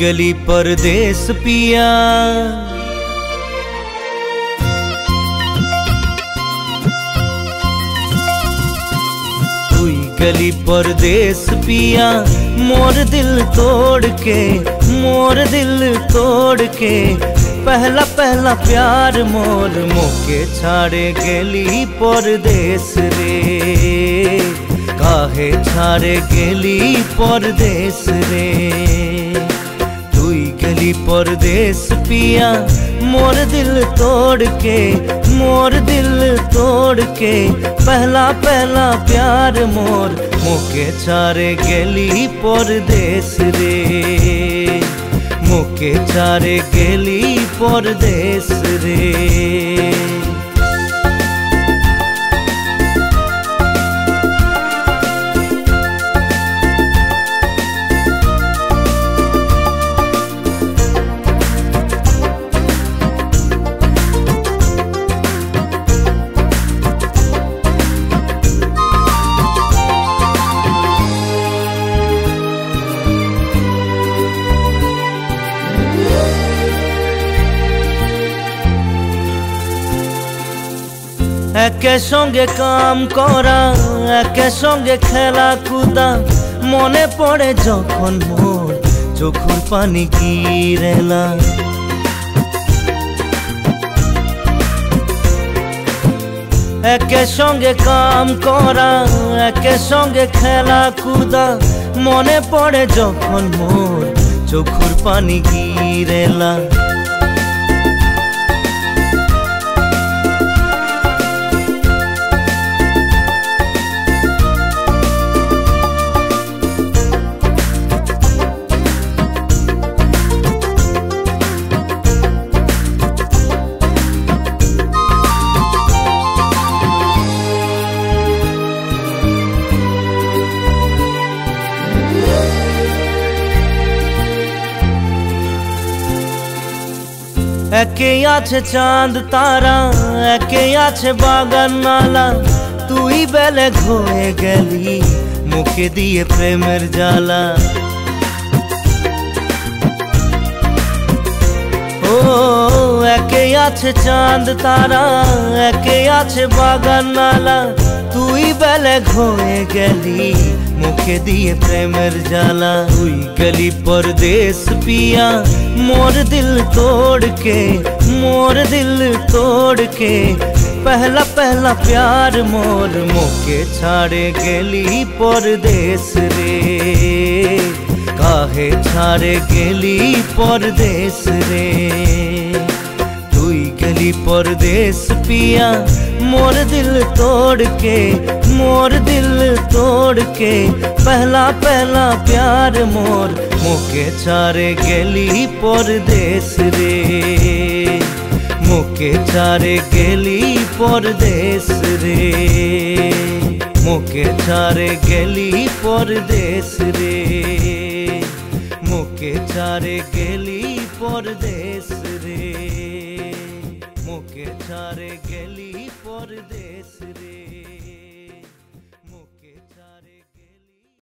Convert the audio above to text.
गली परदेस पिया। गली परदेस पिया, मोर दिल तोड़ के, मोर दिल तोड़ के। पहला पहला प्यार मोर मोके छाड़े गली परदेस रे। काहे छाड़े गेली परदेस रे? गली परदेस पिया, मोर दिल तोड़ के, मोर दिल तोड़ के। पहला पहला प्यार मोर मोके चारे गेली परदेस रे। मोके चारे गेली परदेस रे। একে সঙ্গে কাম করা, একে সঙ্গে খেলা কুদা। মনে পড়ে যখন মোর চোখুর পানি গিরেলা একে সঙ্গে কাম করা, একে সঙ্গে খেলা কুদা। মনে পড়ে যখন মোর চোখুর পানি গিরেলা একে আছে চাঁদ তারা, একে আছে বাগান নালা তুই বেলে ঘয়ে গেলি, মুখে দিয়ে প্রেমের জ্বালা। ও, একে আছে চাঁদ তারা, একে আছে বাগান নালা তুই বেলে ঘয়ে গেলি মুখে দিয়ে প্রেমের জ্বালা তুই গলি परदेस पिया मोर दिल तोड़ के मोर दिल तोड़ के पहला पहला प्यार मोर मोके छाड़े गेली परदेस रे काहे छाड़े गेली परदेस रे তুই গলি परदेस पिया मोर दिल तोड़ के, मोर दिल तोड़ के, पहला पहला प्यार मोर मोके छारे गेली परदेस रे। मोके छारे गेली परदेस रे। मोके छारे गेली परदेस रे। मोके छारे गेली परदेस के गेछारे गेली परदेश रे।